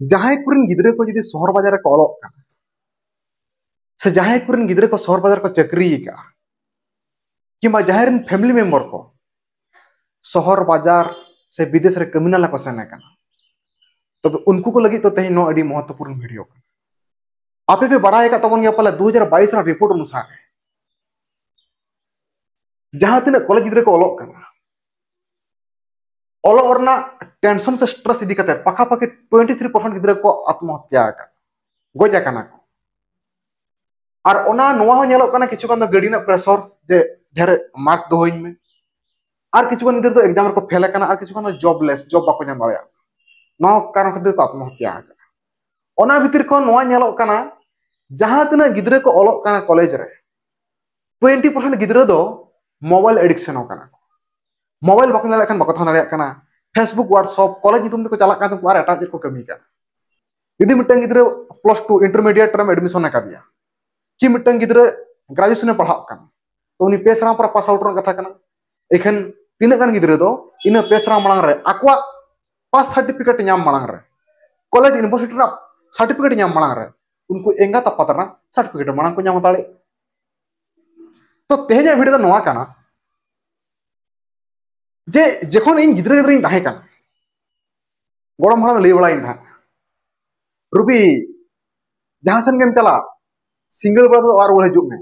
जहाँ गिद्रे को जुदी शहर बाज़ार को ऑलोक का से जहाँ गिद्रे को शहर बाज़ार को चक्री का फैमिली मेंबर को शहर बाज़ार से विदेश रे कमिना को सेने तब तो उनको को लगी तो तेज नो अड़ी महत्वपूर्ण वीडियो का आपे पे बड़ा का तबन पाले 2022 रा रिपोर्ट अनुसार जहाँ तीन कॉलेज का ओलो टेंशन से स्ट्रेस इदी करते पखा पखी 23 परसेंट गिद्रे को आत्महत्या गोजा और ओना नोवा हो कान गाड़ी प्रेशर जे ढेर मार्क दोहइन में। और कान तो एग्ज़ाम को फेल और किछु कान जॉबलेस जॉब बाको नाम नो कारण खातिर को आत्महत्या ओना भीतर काना जहाँ तना गिद्रे को ओलो काना कॉलेज रे 20 परसेंट गिद्रे मोबाइल एडिक्शन हो काना मोबाइल बाको Facebook, WhatsApp, college itu mereka calakkan itu kuar atas itu kami kan. Jadi mitang itu plus two intermediate term admissionnya kan ya. Kini mitang itu nya pelajar kan. Tuh ini pesra apa pas out orang katakan. Ikan eh, ini kan gitu itu ini pesra malang re. Aku pas certificate nyam malang re. College university itu certificate nyam malang re. Unku enggak tapat karena certificate malang kunya mau tali. Tuh tehnya video itu nuwak kan? Ah. ᱡᱮ ᱡᱚᱠᱷᱚᱱ ᱤᱧ ᱜᱤᱫᱽᱨᱟᱹ ᱜᱤᱫᱽᱨᱟᱹᱧ ᱛᱟᱦᱮᱸ ᱠᱟᱱᱟ ᱜᱚᱲᱚᱢ ᱦᱟᱲᱟᱢ ᱞᱟᱹᱭ ᱵᱟᱲᱟᱭᱤᱧ ᱛᱟᱦᱮᱸᱫ ᱨᱩᱵᱤ ᱡᱟᱦᱟᱸ ᱥᱮᱱ ᱜᱮᱢ ᱪᱟᱞᱟᱜ ᱥᱤᱸᱜᱟᱹᱲ ᱵᱮᱲᱟ ᱫᱚ ᱚᱲᱟᱜ ᱨᱩᱣᱟᱹᱲ ᱦᱤᱡᱩᱜ ᱢᱮ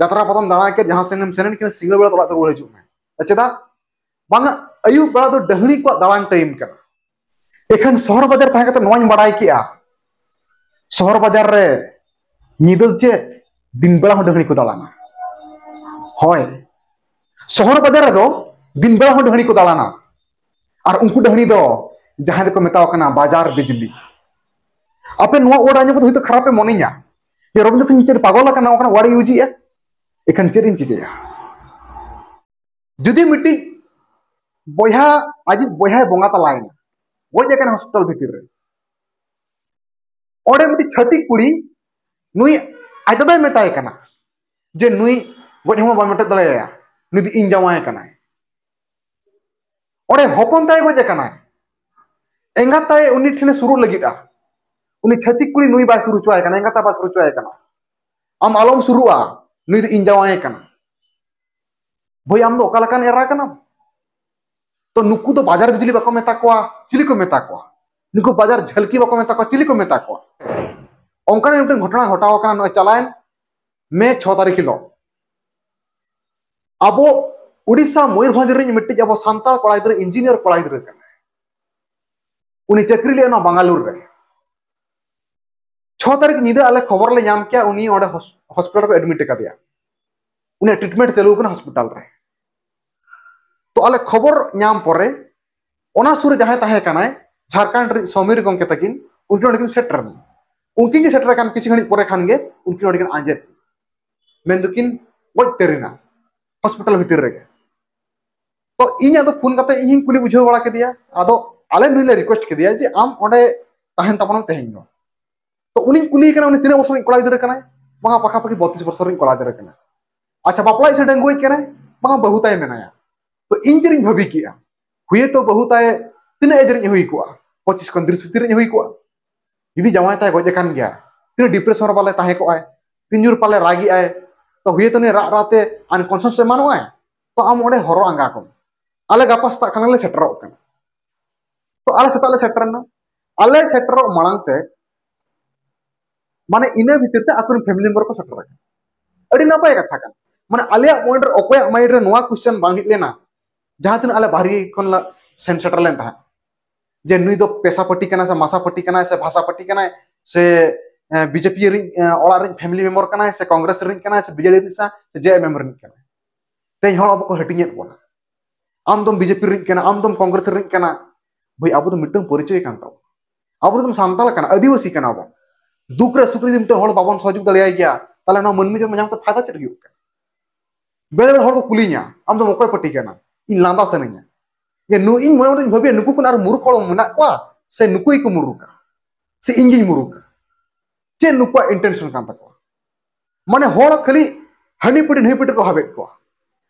ᱡᱟᱛᱨᱟ ᱯᱟᱛᱟᱢ ᱫᱟᱬᱟ ᱠᱮᱫ ᱡᱟᱦᱟᱸ ᱥᱮᱱ ᱮᱢ ᱥᱮᱱᱮᱱ ᱠᱤᱱ ᱥᱤᱸᱜᱟᱹᱲ ᱵᱮᱲᱟ ᱫᱚ ᱚᱲᱟᱜ ᱨᱩᱣᱟᱹᱲ ᱦᱤᱡᱩᱜ ᱢᱮ ᱪᱮᱫᱟᱜ ᱵᱟᱝᱟ ᱟᱹᱭᱩᱵ ᱵᱮᱲᱟ ᱫᱚ ᱰᱟᱹᱦᱲᱤ ᱠᱚᱣᱟᱜ ᱫᱟᱬᱟᱱ ᱴᱟᱭᱤᱢ ᱠᱟᱱᱟ ᱮᱠᱷᱟᱱ ᱥᱚᱦᱚᱨ ᱵᱟᱡᱟᱨ ᱛᱟᱦᱮᱸ ᱠᱟᱛᱮ ᱱᱚᱣᱟᱧ ᱵᱟᱲᱟᱭ ᱠᱮᱜᱼᱟ ᱥᱚᱦᱚᱨ ᱵᱟᱡᱟᱨ ᱨᱮ ᱧᱤᱫᱟᱹ ᱪᱮᱫ ᱫᱤᱱ ᱵᱮᱲᱟ ᱦᱚᱸ ᱰᱟᱹᱦᱲᱤ ᱠᱚ ᱫᱟᱬᱟᱱᱟ ᱦᱳᱭ ᱥᱚᱦᱚᱨ ᱵᱟᱡᱟᱨ ᱨᱮᱫᱚ दिन बेला डहनी को दालाना। और उनको डहनी दो, जहाँ को मेताव बाज़ार बिजली। आपे नुआ ओड आने को तो खराब मोनिया। ये रविंद्र तुम चेर पागल ओकना वाड़ी यूजी है। चेरिन चिकेया जुदी मिट्टी, बया, आज बया बोंगा तलायना गज कना हॉस्पिटल भीतर रे ओडे मिट्टी छती कुड़ी, नुई आज दादा मेताय जे नुई गज हम बा मेटे दलाया नुई इन जावाय और हपन ताय गज ठेने सुरु लगिदा उन्नी छतिक कुड़ी नुई बाय सुरु चुआय एँगा ता बा सुरु आम आलम सुरुआ नुई तो इंजावाय भाई आम तो दो ओका एरा तो नुक तो बाज़ार बिजली बाको मेता कोआ चिली को मेता कोआ नुकु बाज़ार झलकी बाको मेता कोआ चिली को मेता कोआ ओंकाने मिटन घटना घटाव चलाएन मे 6 तारीख हिलो अब उड़ीसा मयूरभ मिट्टी अब सानता कड़ा गिद्रा इंजीनियर कड़ा गिद्रा चाकरी ले बंगालुर छ तारीख निदे आले खबर ले नाम किया हॉस्पिटल एडमिट कर उन्हें ट्रीटमेंट चलू हॉस्पिटल रे तो आले खबर नाम परे झारखंड समीर गंके तकिन उनकी सेटर उनकी के सेटर कान किछि घणी परे खान गे आंजे मेन दुकिन गज तेरिना हॉस्पिटल भीतर रे तो इन अद फ़ोन करते इन कुली बुझाव बड़ा के अद आले नुई ले रिक्वेस्ट के जे आम तहन तपन तेहन दो तो उनी कुली कना तीन वर्ष कड़ा गिद्रा कना बहा पाखा पाखी 32 वर्ष कना अच्छा बापला से डंगोई कना बहा बहुताय मेनाया तो इन जरिन भाबी किया, हुए तो बहुताय तीन एज रिन हुई को 25 खन 30 भितर रिन हुई को यदि जमाय ताय गजे कान गया, तीन डिप्रेशन वाले ताहे को तीन जुर पाले रागी आय तो हुए तो ने रा राते अनकॉन्शियस से तो आम ओडे हरो को। आले गपा सेता खाना तो आले सेता ले सेटरना आले सेटर मांगते माने इने भितर ते आकुन फैमिली को सेटर अड़ी नपाय कथा माने आले ओकोय माइंड लेना जहाँ खन ला सेन सेटर लेन जे नुई दो पेशा पट्टी कना से मासा पट्टी कना से भाषा पट्टी कना से बीजेपी रिन फैमिली मेंबर कना से कांग्रेस से बीजेडी रिन से जेएमएम रिन कना ते हळ अब को हटिङे बोना आम दम बीजेपी रिन कना आम दम कांग्रेस कना भाई अब तो परिचय अब तो आदिवासी कना बो दुख रे सुख रे मिटन हळ बाबन सहयोग दलिया ना मनमी जो मजाम तो फ़ायदा चर गयो बेले बेले हळ को कुलिया आम दम ओकय कना इन लांदा इन मन मन भाबे नुकु मुरुख से को मुरुका से इंगी मुरुका चे नुकुआ इंटेंशन माने खाली हनी पटी पटी को हाबे को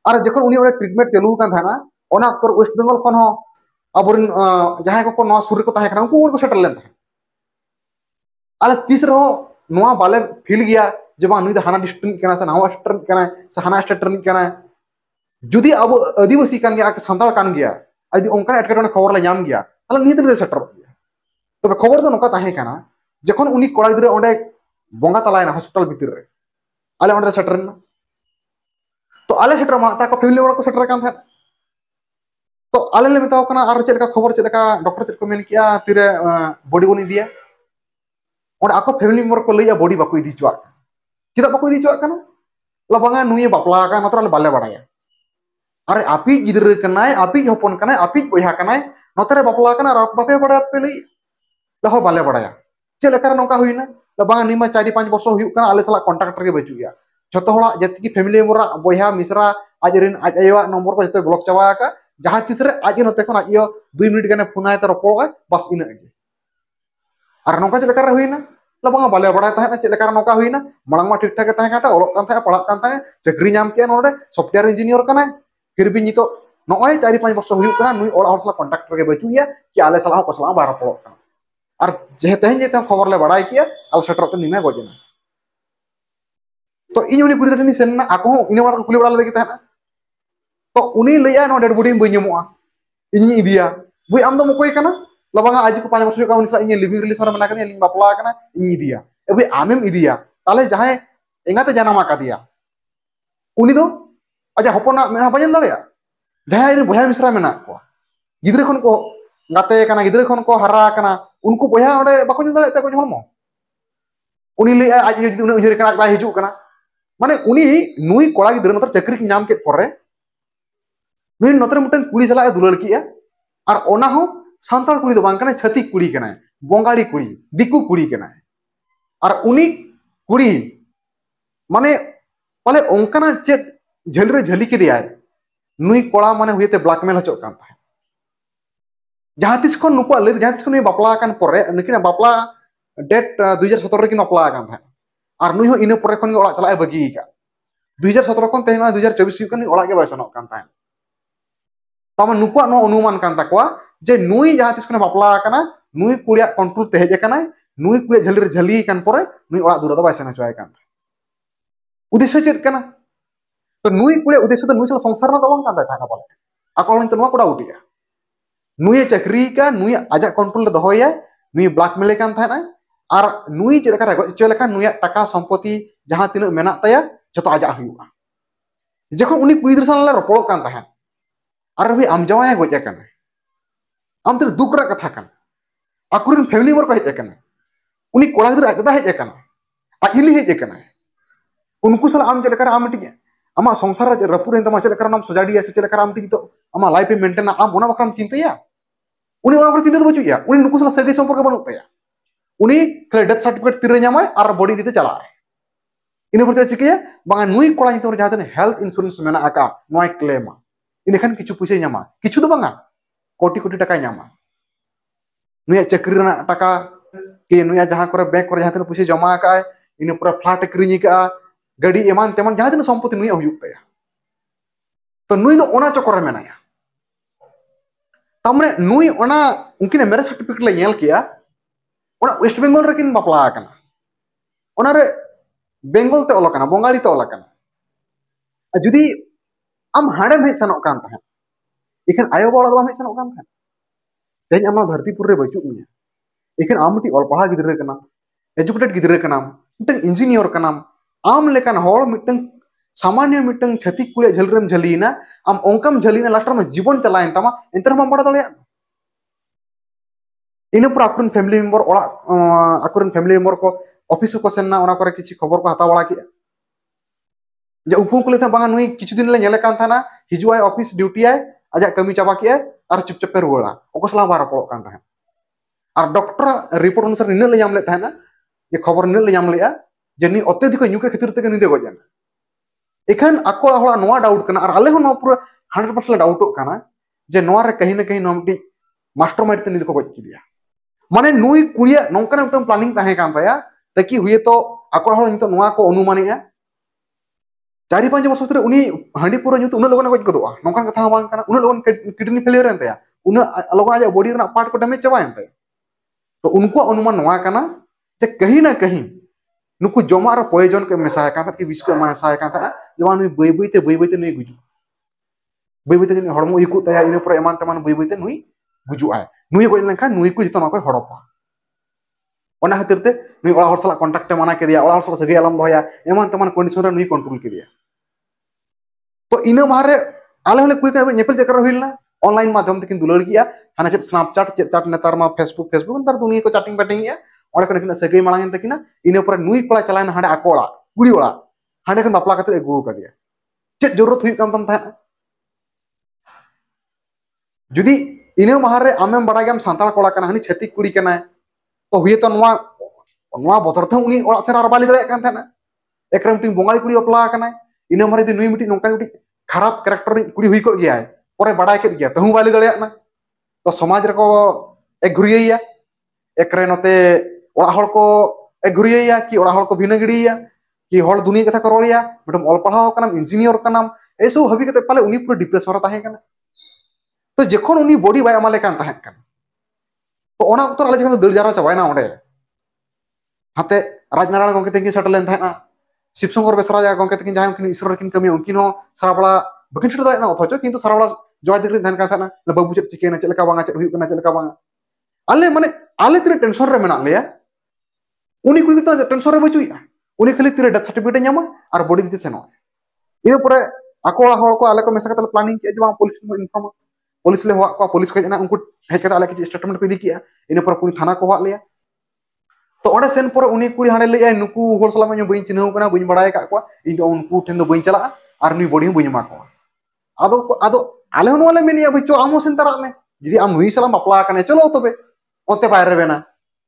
ट्रीटमेंट चलू वेस्ट बेंगल हो अब जहाँ को सुर को ताहे उनको को सेटल लेन आले तीस रहो नोआ बाले फील गया जे बांग नुई हाना डिस्ट्रिक्ट कना से नावा डिस्ट्रिक्ट कना से हाना स्टेट जुदी आदिवासी ओंका एटकेटोने खबर ले नाम गया ताले नी दिन सेटर तबे खबर तो नोका ताहे कना जखन उनी कोड़ा ओंडे बोंगा तलायना हॉस्पिटल भीतर आले ओंडे सेटरना तो आले सेटर को फैमिली सेटर था तो आले ले आर चेलका खबर चेलका, डॉक्टर चेक को मेन किया, तिरे बॉडी बनी और आको फैमिली मेंबर को लैया बॉडी बाको इदी चुआ चेदा बाको इदी चुआ कना? लबांगा नुये बापला का बाले बाड़ाया। अरे, आपी कनाय आपी हपन आपी कनाय नतरे बापला कना और बापे बड़ा पे लई। लहो बाले बाड़ाया। चे लेकर नौका हुईना निमा चारि पाँच वर्ष हुई, कना आले सला कॉन्ट्रैक्टर के बचु गया। जतो हड़ा जति की फैमिली मेंबर बया मिसरा आज आज आयो नंबर को जते ब्लॉक का जहाँ तीसरे आज नते आज दुई मिनट गने फोनाय तो रपोगा बस इन और नौका चे लेकर हुईना लबांगा बाले बड़ा तहना चे लेकर नौका हुईना मळंग मा ठीक ठाक तहना पढ़ा चाकरी नाम के नोडे सॉफ्टवेयर इंजीनियर फिर भी नितो नॉय चारि पाँच नुई ओड़ा के बचु गया कि आले सला को सला बारा पड़ो कना और जे तेहन जे खबर ले बड़ाई किया आल सेटर निमे गजना तो इन उनी कुड़ी सेन आको इन वाला कुली बड़ा लगे to uni leya no dar budi mbu nyemua ah. inyi idia ya? bui am to mu kana? Labanga aji ku panjang sujuk kau nisa inyi living release orang menakan inyi lima ya? pola eh, kana? Ini idia ya. e bui amem idia tale jahai ingat aja nama katia uni to? Aja hopona mena panjang lale ya? Jahai ini bui hai misra menakku gitu rekon ko ngate kana gitu rekon ko hara kana. Unku bui hai ore bakunyu lale teko nyu homo uni leya eh, aji jadi uni ujuri kana bai hijuk kana. Mana uni nui kolagi gitu rekon ter cekrik nyam ket ᱱᱩᱭ ᱱᱚᱛᱨᱮ ᱢᱤᱫᱴᱟᱝ ᱠᱩᱲᱤ ᱥᱟᱞᱟᱜ ᱮ ᱫᱩᱞᱟᱹᱲ ᱠᱮᱜᱼᱟ ᱟᱨ ᱚᱱᱟ ᱦᱚᱸ ᱥᱟᱱᱛᱟᱲ ᱠᱩᱲᱤ ᱫᱚ ᱵᱟᱝ ᱠᱟᱱᱟᱭ ᱪᱷᱟᱹᱛᱤᱠ ᱠᱩᱲᱤ ᱠᱟᱱᱟᱭ ᱵᱚᱸᱜᱟᱲᱤ ᱠᱩᱲᱤ ᱫᱤᱠᱩ ᱠᱩᱲᱤ ᱠᱟᱱᱟᱭ ᱟᱨ ᱩᱱᱤ ᱠᱩᱲᱤ ᱢᱟᱱᱮ ᱯᱟᱞᱮ ᱚᱱᱠᱟᱱᱟᱜ ᱪᱮᱫ ᱡᱷᱟᱹᱞᱨᱮ ᱡᱷᱟᱹᱞᱤ ᱠᱮᱫᱮᱭᱟᱭ ᱱᱩᱭ ᱠᱚᱲᱟ ᱢᱟᱱᱮ ᱦᱩᱭᱛᱮ ᱵᱞᱮᱠᱢᱮᱞ ᱦᱚᱪᱚᱜ kaan ᱛᱟᱦᱮᱸ ᱡᱟᱦᱟᱸ ᱛᱤᱥ ᱠᱷᱚᱱ ᱱᱩᱠᱩᱣᱟᱜ ᱞᱟᱹᱭ ᱡᱟᱦᱟᱸ ᱛᱤᱥ ᱠᱷᱚᱱ ᱱᱩᱭ ᱵᱟᱯᱞᱟ ᱟᱠᱟᱱ ᱯᱚᱨᱮ ᱱᱩᱠᱤᱱᱟᱜ ᱵᱟᱯᱞᱟ ᱰᱮᱴ 2017 ᱨᱮᱠᱤᱱ ᱵᱟᱯᱞᱟ ᱟᱠᱟᱱ ᱛᱟᱦᱮᱸ ᱟᱨ ᱱᱩᱭ ᱦᱚᱸ ᱤᱱᱟᱹ ᱯᱚᱨᱮ ᱠᱷᱚᱱ ᱜᱮ ᱚᱲᱟᱜ ᱪᱟᱞᱟᱜ ᱮ ᱵᱟᱹᱜᱤ ᱟᱠᱟᱫ 2017 ᱠᱷᱚᱱ ᱛᱮᱦᱮᱧ 2024 ᱦᱩᱭᱩᱜ ᱠᱟᱱᱟ ᱚᱲᱟᱜ ᱜᱮ ᱵᱟᱭ ᱥᱮᱱᱚᱜ ᱠᱟᱱ ᱛᱟᱦᱮᱸ तम अनुमान जे नुई जहाँ तिस बापला नुई कुड़िया कंट्रोल ते हेजे काना नुई कुड़िया झली झली परे दूर बाय सना चोय कान उद्देश्य चेत काना तो नुई कुड़े उद्देश्य तो नुई संसार ना दबंग कांदा थाना बोले अकल तो कुड़ा उटिया नुई चक्री नुई आजा कंट्रोल दहोया नुई ब्लैकमेल और नुई चेलका रेगो चेलका नुई टाका संपत्ति जहाँ तिन मेना जतो आजा हुआ जखन उनी कुड़ी दरसान ला रपड़ और भी आम जवाया गोजा कन। आम तो दुख रा कथा कन। अकुरिन फैमिली वर को हेज कन। उनी कोड़ा गिदर आगदा हेज कन। आजिली हेज कन। उनको साल आम चेलका आम टिया आमा संसार रपुर तमा चेक नाम सजाड़ी से चेक आम तो आमा लाइफ मेंटेन आम ओना बखराम चिंता उनी ओना चिंता तो बचुया उनी सला सगे संपर्क बनु तया उनी खाली डेथ सर्टिफिकेट तिरे नामाय और बॉडी दीते चला इन पर चिकिया बांगा नुई कोड़ा नितो जहाँ हेल्थ इंश्योरेंस मेना क्लेम इन खान किछु पैसा नामा किछु तो बांगा कोटी कोटी टाका नामा नुई चक्री ना टाका के नुई जहाँ करे बैंक करे जहाँ तने पैसा जमा आका इन पूरा फ्लैट क्रिनी का गाड़ी एमान तेमन जहाँ दिन संपत्ति नुई हुयुक तया तो नुई दो ओना चक्कर मेनाया तमने नुई ओना उनकिन मैरिज सर्टिफिकेट ले नेल किया ओना वेस्ट बेंगल रेकिन बापला आकना ओना रे बेंगल ते ओलकना आम हाड़े में सनक कान तहन इखन आयो बड़ा में तहन तेज आम धरतीपुर रे बचुक मिया। इखन आम मिटी ऑल पढ़ा गिदरे कना, एजुकेटेड मिटन इंजीनियर आम लेकिन सामान्य मिटन छतिक कुड़े झलरेम झलीना, आम ओंकम झलीना लास्ट में जीवन चलायन तमा, एंतर हम बड़ा दड़िया इन पर आकुरन फैमिली मेंबर, ओड़ा आकुरन फैमिली मेंबर को, ऑफ़िस को करे किछि खबर को हता बड़ा किया। जे ᱩᱱᱠᱩ ᱠᱚ ᱞᱟᱹᱭᱟ ᱵᱟᱝ ᱱᱩᱭ ᱠᱤᱪᱷᱩ कमी ᱞᱮ कि ᱠᱟᱱ ᱛᱟᱦᱮᱱᱟ ᱦᱤᱡᱩᱜ ᱟᱭ ᱚᱯᱷᱤᱥ और डॉक्टर रिपोर्ट अनुसार निन्न खबर निन्न जे नी अत्यधिक यूके खतिर तक निदे गजे एखन आको डाउट कर और आले पूरा 100% डाउट कर जे कहीं ना कहीं मास्टर माइंड ते निदे को गज कि माने नई कुड़िया नोंकना प्लानिंग ताहे ताकि हुए तो आको हला नितो चारि पांच वर्ष भीतर उनी हांडी पूरा ᱧᱩᱛ उन लोगन गज गदोआ नोंकन कथा बांग काना उन लोगन किडनी फेलियर एन ताया उन लोगन आजा बॉडी रना पार्ट को डैमेज चबायन ताया तो उनको अनुमान नोआ काना जे कहीं ना कहीं नुकु जमार प्रयोजन के मेसा का कि विष को मेसा का जमा नुई बई बईते बई बईते नुई गुजु बई बईते नुई हड़मो इकु तया इन पर एमान तमान बई बईते नुई गुजु आय नुई गज लेनखा नुई को जतो नako हड़पा ᱚᱱᱟ ᱠᱷᱟᱹᱛᱤᱨ कन्टेक्ट ᱱᱩᱭ ᱚᱲᱟᱜ सभी आलम ᱠᱚᱱᱴᱟᱠᱴ ᱮ ᱢᱟᱱᱟ ᱠᱮᱫᱮᱭᱟ ᱚᱲᱟᱜ ᱦᱚᱲ तो इन बारे आले हले कुड़ी कने नेपल ऑनलाइन माध्यम तक दुलड़ के हाना चे स्नैपचैट चेत चाट नेतार फेसबुक फेसबुक नेतार दुनिया को चैटिंग पैटिंग या ओडे कने किना सगई मालांगेन तकिना इने पर नुई पड़ा चलायना हाँ आकोड़ा कुड़ी ओड़ा हाँ खन बापला कते एगु ज़रूरत जुदी इन माहारे आम बड़ा गया सांताल कोड़ा हानी कुड़ी ᱛᱚ ᱦᱩᱭᱮᱛᱚ ᱱᱚᱣᱟ ᱱᱚᱣᱟ ᱵᱚᱛᱚᱨ ᱛᱮ ᱩᱱᱤ ᱚᱲᱟᱜ ᱥᱮᱱ ᱟᱨ ᱵᱟᱞᱮ ᱫᱟᱲᱮᱭᱟᱜ ᱠᱟᱱ ᱛᱟᱦᱮᱱᱟ ᱮᱠᱨᱮ ᱢᱤᱫᱴᱤᱱ ᱵᱚᱸᱜᱟᱲᱤ ᱠᱩᱲᱤ ᱵᱟᱯᱞᱟ ᱟᱠᱟᱱᱟᱭ ᱤᱱᱟᱹ ᱢᱟᱨᱮ ᱫᱚ ᱱᱩᱭ ᱢᱤᱫᱴᱤᱱ ᱱᱚᱝᱠᱟᱱ ᱢᱤᱫᱴᱤᱡ ᱠᱷᱟᱨᱟᱯ ᱠᱮᱨᱮᱠᱴᱟᱨ ᱨᱤᱱ ᱠᱩᱲᱤ ᱦᱩᱭ ᱠᱚᱜ ᱜᱮᱭᱟᱭ ᱯᱚᱨᱮ ᱵᱟᱰᱟᱭ ᱠᱮᱫ ᱜᱮᱭᱟ ᱛᱟᱹᱦᱩ ᱵᱟᱞᱮ ᱫᱟᱲᱮᱭᱟᱜ ᱛᱚ ᱥᱚᱢᱟᱡᱽ ᱨᱮᱠᱚ ᱮᱜᱷᱩᱨᱤᱭᱟᱹᱭᱟ ᱮᱠᱨᱮ ᱱᱚᱛᱮ ᱚᱲᱟᱜ ᱦᱚᱲ ᱠᱚ एघुरिया कि हड़ को भिना गिड़िया कि हड़ दुनिया कथा को रोड़िया मैडम अल पढ़ा इंजिनियर ये सब हाबी पाले उनी पूरा डिप्रेशन तो जखन उनी बॉडी बाय अमल ᱛᱚ ᱚᱱᱟ ᱚᱠᱛᱚ ᱟᱞᱮ ᱡᱚᱠᱷᱚᱱ ᱫᱟᱹᱲ ᱡᱟᱣᱨᱟ ᱪᱟᱵᱟᱭᱱᱟ ᱚᱸᱰᱮ ᱦᱟᱛᱮ ᱨᱟᱡᱽᱱᱟᱨᱟᱭᱚᱱ ᱜᱚᱝᱠᱮ ᱛᱟᱹᱠᱤᱱ ᱥᱮᱴᱮᱨ ᱞᱮᱱ ᱛᱟᱦᱮᱸᱱᱟ ᱥᱤᱵᱥᱚᱝᱠᱚᱨ ᱵᱮᱥᱨᱟ ᱜᱚᱝᱠᱮ ᱛᱟᱹᱠᱤᱱ ᱡᱟᱦᱟᱸᱭ ᱩᱱᱠᱤᱱ ᱤᱥᱨᱚ ᱨᱮᱠᱤᱱ ᱠᱟᱹᱢᱤ ᱩᱱᱠᱤᱱ ᱦᱚᱸ ᱥᱟᱨᱟᱵᱲᱟ ᱵᱟᱹᱠᱤᱱ ᱥᱮᱴᱮᱨ ᱫᱟᱲᱮᱭᱟᱜ ᱚᱛᱷᱚᱪᱚ ᱠᱤᱱᱛᱩ ᱥᱟᱨᱟᱵᱲᱟ ᱡᱚᱭ ᱫᱤᱠᱨᱤ ᱛᱟᱦᱮᱱ ᱠᱟᱱ ᱛᱟᱦᱮᱱᱟ ᱵᱟᱹᱵᱩ ᱪᱮᱫ ᱪᱤᱠᱟᱹᱭᱮᱱᱟ ᱪᱮᱫ ᱞᱮᱠᱟ ᱵᱟᱝᱟ ᱪᱮᱫ ᱦᱩᱭᱩᱜ ᱠᱟᱱᱟ ᱪᱮᱫ ᱞᱮᱠᱟ ᱵᱟᱝᱟ ᱟᱞᱮ ᱢᱟᱱᱮ ᱟᱞᱮ ᱛᱤᱱᱟᱹᱜ ᱴᱮᱱᱥᱚᱱ ᱨᱮ ᱢᱮᱱᱟᱜ ᱞᱮᱭᱟ ᱩᱱᱤ ᱠᱩᱲᱤ ᱛᱚ ᱴᱮᱱᱥᱚᱱ ᱨᱮ ᱵᱟᱹᱪᱩᱭᱟ ᱩᱱᱤ ᱠᱷᱟᱹᱞᱤ ᱛᱤᱨᱮ ᱰᱮᱛᱷ ᱥᱟᱨᱴᱤᱯᱷᱤᱠᱮᱴ ᱧᱟᱢᱟ ᱟᱨ ᱵᱚᱰᱤ ᱫᱤᱛᱮ ᱥᱮᱱᱚᱜᱼᱟ ᱤᱱᱟᱹ ᱯᱚᱨᱮ ᱟᱠᱚ ᱦᱚᱲ ᱠᱚ ᱟᱞᱮ ᱠᱚ ᱢᱮᱥᱟ ᱠᱟᱛᱮ ᱯᱞᱟᱱᱤᱝ ᱠᱮᱫᱟ ᱡᱮ ᱵᱟᱝ ᱯᱩᱞᱤᱥ ᱵᱚᱱ ᱤᱱᱯᱷᱚᱨᱢᱟ पुलिस ले हुआ को पुलिस को जना उनको हेज कता आले कि स्टेटमेंट को इदी इन पर पुलिस थाना को हुआ लिया तो ओडे सेन पर उनी कुड़ी हाने ले नुकु होर सला में बइन चिन्हव कना बइन बड़ाय का को इन तो उनको ठेन बइन चला और नुई बॉडी बइन मा को आदो आदो आले होनो वाले मेनिया बचो आमो सेन तरा में जदी आम नुई सला बपला कने चलो तबे ओते बाहर बेना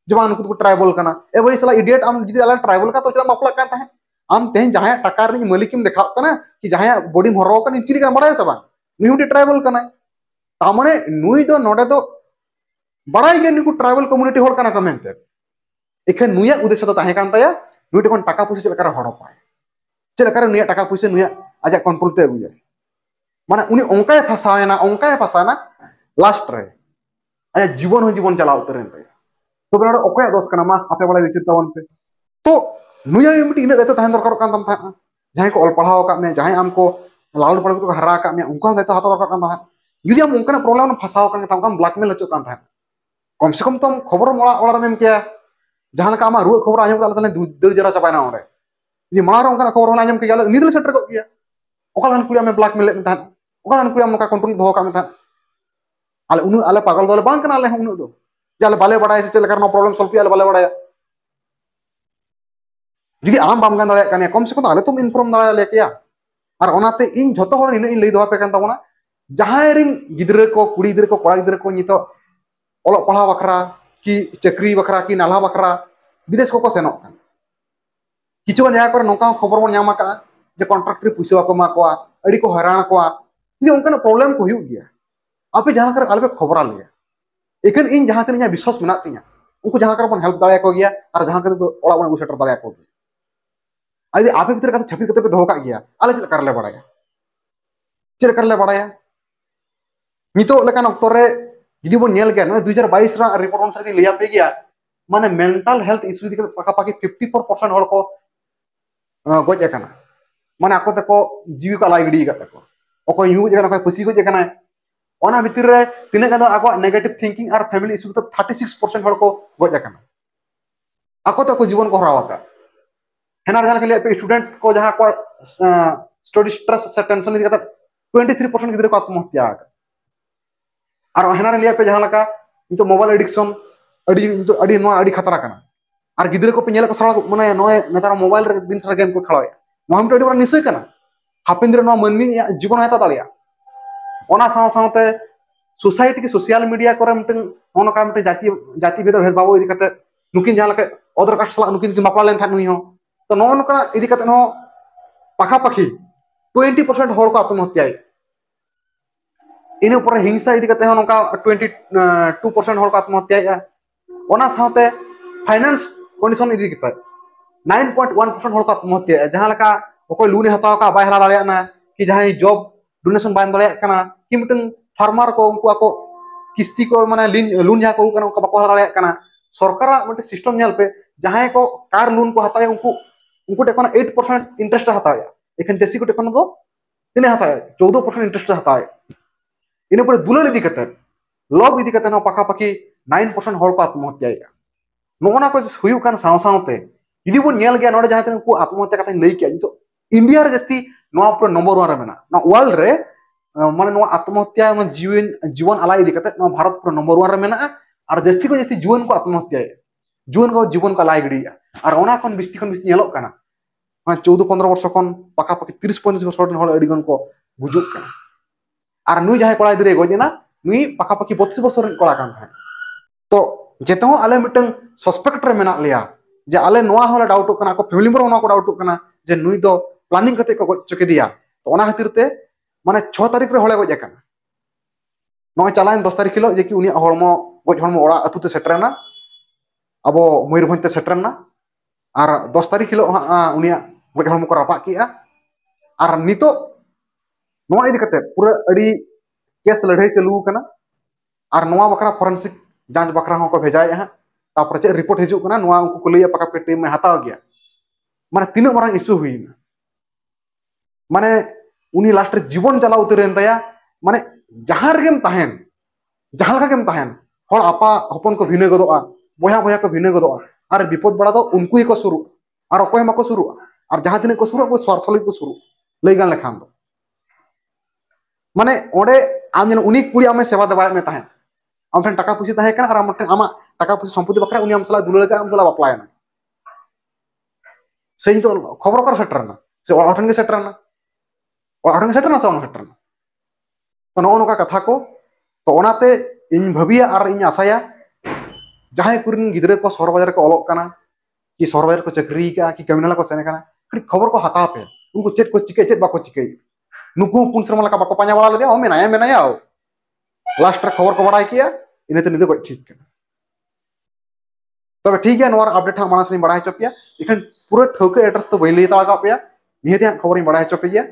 जवान को ट्राइबल करना ए भाई सला इडियट आम जुदी अला ट्राइबल का तो चला मापला का ताहे आम तेहन जहाँ टकार मालिकम देखा कना कि जहाँ बॉडी हरो कन का बड़ा सबा नुई ट्राइबल करना तामने नुई दो नोडे दो बड़ा निकु ट्राइबल कम्युनिटी होल कना कमेंटे एखन नुया उद्देश्य तो ताहे कान ताया टाका पैसा चले कर हड़ो पाए चले नुया टाका पैसा नुया आजा कंट्रोल ते अगुया माने उनी ओंकाय फसायना ओंकाय फसाना लास्ट रे आजा जीवन हो जीवन चला उतरेन ताया तो बेड़ा ओके दोस आपे बड़ा विचित तवन तो नुया मिटी इन दायित्व तहन दरकार तम जहाँ को ऑल पढ़ाओ का में जहाँ हमको लाल पढ़ को हरा उनका दायित्व हाथ दरकार यदि हम उनका प्रॉब्लम था ब्लैकमेल था कम से कम तुम खबर मोड़ा जहाँ का रुआ खबर ताले दर जरा यदि मारा रे उनका खबर आज़म के याले निदल सेटर को गया ओका लान कुड़िया में ब्लैकमेल में था ओका लान कुड़िया में का कंट्रोल दो का में था आले पागल दोले आले उनु बड़ा से चल करना प्रॉब्लम सॉल्व किया बाले बड़ा जुदी आम बाम गान दाड़ा कम से कम आले तुम इनफॉर्म दाड़ा और ओनाते इन दोहा पे कान ताबोना जहाँ रिन को कुड़ी गिदरे को कोड़ा गिदरे को पढ़ा बखरा कि चाकरी बखरा कि नाला बखरा विदेश को को सेनो कान जगह कर नोका खबर बन नामा का जे कॉन्ट्रैक्टर पैसा को मा को अड़ी को हैरान को उनका प्रॉब्लम को हुई गया आपे जहाँ कर आले खबर लिया एखन इन जहाँ तक विश्वास मेना उनको जहाँ हेल्प को गया और जहाँ कर बन सेटर दाया को यदि आपे भीतर का छपी पे दोहो का गया आले चल कर ले बड़ाया चल कर ले बड़ाया नितो लेकान अक्तो रे यदि नेल गया 2022 रा रिपोर्ट अनुसार लिया पे गया माने मेंटल हेल्थ इश्यू दिके पाका पाकी 54% हड़ को गज एकाना माने आको तको जीवी को लाई गडी का तको ओको यू जगह को पसी गज एकाना ओना भितर रे नेगेटिव थिंकिंग और फैमिली इशू तो 36% हड़ को गज एकाना जीवन को हरावा हेना जहाँ के लिए स्टूडेंट को जहाँ को स्टडी स्ट्रेस से टेंशन इदी कता 23% गिदरे आत्महत्या और हेना लिए पे जहाँ तो मोबाइल एडिक्शन खतरा कना। और गिदरे को पे नेला को नेतार मोबाइल दिन सारा गेम को हम तो अडी बड़ा निसय कना। हापिन रे मनमी जीवन हेता दालिया सोसाइटी के सोशल मीडिया को मिटन जाति जाति भेद भेदभाव इदी नुकिन जहाँ अदर कास्ट सला नुकिन की मापला लेन था तो नो नका इदी कते नो, पाखा पाखी 20% हड़ को आत्महत्या इन ऊपर हिंसा इदी कते नका 22% हड़ को आत्महत्या फाइनेंस कंडीशन इदी कते 9.1% हड़ को आत्महत्या जहाँ लका ओको लोन हताव का बाय हला कि जॉब डोनेशन बाय कना कि मिटन को उनको किस्ती को माने लोन जहाँ को कना बाको सरकार मटे पे जहाँ को कार लोन को हताया उनको उनको टेकन 8% इंटरेस्ट हताया एखन देसी को टेकन दो तिने 14% इंटरेस्ट हताया इन पर दुलाल इदी कते लॉब इदी कते ना पाका 9% हॉल को आत्महत्या नोना को हुयु कान साव सावते इदी बो नेल गया नोडे जहाँ तने को आत्महत्या कते लई किया। तो इंडिया जस्ती पर नंबर 1 रे मेना ना वर्ल्ड रे माने नोआ आत्महत्या जीवन जीवन आला इदी कते ना भारत पर नंबर 1 रे मेना और जस्ती को जस्ती जीवन को आत्महत्या जुवन को, जीवन को लाई गड़ी और बिस्ती बिस्ती मा 14 15 वर्ष खन पाकी 30 35 वर्ष को काना और नुई जहाँ कोड़ा इदरे गजना नुई 32 वर्ष रन कोड़ा तो जेते हो आले मिटंग सस्पेक्ट रे जे आले नोआ डाउट काना को फैमिली ओना को डाउट काना जे नुई दो प्लानिंग को चके दिया तो खातिर ते माने 6 तारीख रे हले गज काना नोय चलाइन 10 तारीख हिलो जे कि उनी गज हड़मो ओड़ा अतु ते सेटरना अब और दस तारीख हिलो उनिया गज को रापा किया नितो पूरा केस लड़ाई चालू करना बकरा फॉरेंसिक जाँच बकरा हो को भेजाए हाँ तापर चे रिपोर्ट हिजू करना नवा उनको को लैया पका टीम में हताव गया। माने तीन मारंग इशू हुई माने लास्ट जीवन चला उतरेन माने जहाँ रेगेम तहन जहाँ लगा को भिने गदोआ बया बया को भिने गदोआ। और विपद बड़ा दो उनको ही को शुरू और अकोय माको शुरू और जहाँ तिने को को स्वार्थ लई को शुरू, लई गान माने ओडे आम जन उनी कुड़ी आमे सेवा तहन आम ठन टाका पुसी तहे आम आमा टाका पुसी संपत्ति बकरा उनी सला आम सला बापलायना से तो खबर कर सेटरना से सेटरना सेटरना से सेटरना तो नो नोका कथा को तो इन भाबिया और इन आसाया, जहाँ कुरिन गिदरे को शहर बाज़ार को अलग करना कि शहर बाज़ार को चक्री का कि कमिनाला को सेने खबर को हता पे। उनको चेत को चिके, चेत बाको चिके। नुकु पुन शर्मा का बाको पाया वाला ले ओ मेनाया मेनाया ओ। लास्ट रे खबर को बड़ाई किया इने तो निदे को ठीक करना तबे ठीक है नोर अपडेट हम मानस नहीं बढ़ाई चपिया इखन पूरा ठोके एड्रेस तो बई लई तळा का पे निहते खबर बढ़ाई चपिया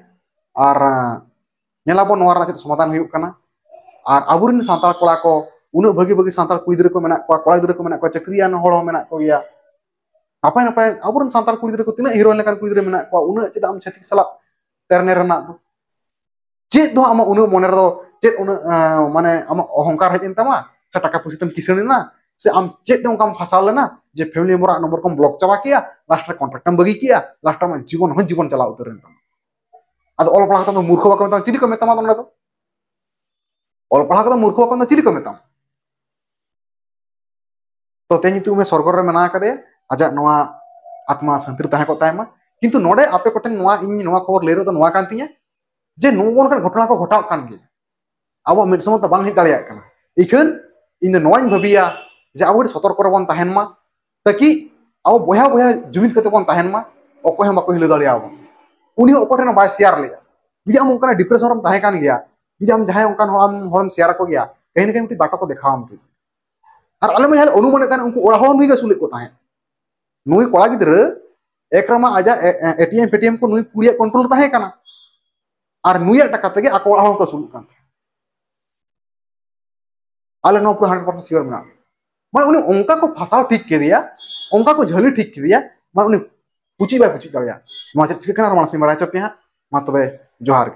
और नेलाबो नोर ना समाधान हुई करना। और अबुरिन सांताल कोड़ा को उन भागी भागी सांताल कुड़ी गिद्रा को मेना को कोड़ा गिद्रा को मेना को चक्रियान हड़ मेना को गया apa yang apa abur santal kulit ko tina hero lekan kulit mena ko una ced una mane ama ohongkar hej intama sa taka pusi tam kisene na से आम चेत दे उनका फंसा लेना जे फैमिली मोरा नंबर को ब्लॉक चाबा किया लास्ट रे कॉन्ट्रैक्ट बगी किया लास्ट में जीवन हो जीवन चला उतर अद ऑल पढ़ा तो मूर्ख बाको मेता चिली को मेता मा तो ऑल पढ़ा तो मूर्ख बाको चिली को मेता तो तेनी तू में स्वर्ग मना करे आजा आत्मा शांति तहे को नोडे आपे कोठेन नवा इन नवा खबर जे का घटना को घटाव कान गे अब समय तो दाड़िया काना इखन इन भाबिया जे अब सतर्क रे बन ताहेन मा ताकि अब बया बया जुमित कते बन ताहेन मा अकोय हम बाको हिलो दाड़िया अब उनी ओकोठेन बाय शेयर लिया बिजा हम उनका डिप्रेशन रम ताहे कान गया बिजा हम जहाँ उनका हम शेयर को गया कहीं न कहीं बाटो को देखा और आले में अनुमान उनको हो नुई के सुलिक को ताहे नुई कोड़ा गिद्र एकरमा आजा एटीएम पेटीएम को नुई कुड़िया और को सुलुक कान आले नो पूरा 100% श्योर मेना माने उनी उनका को फसाव ठीक के उनका को झली ठीक के उनी पुची बै पुची दाया मा चेक चिके कना मानस में बड़ा चपिया हाँ तबे जोहार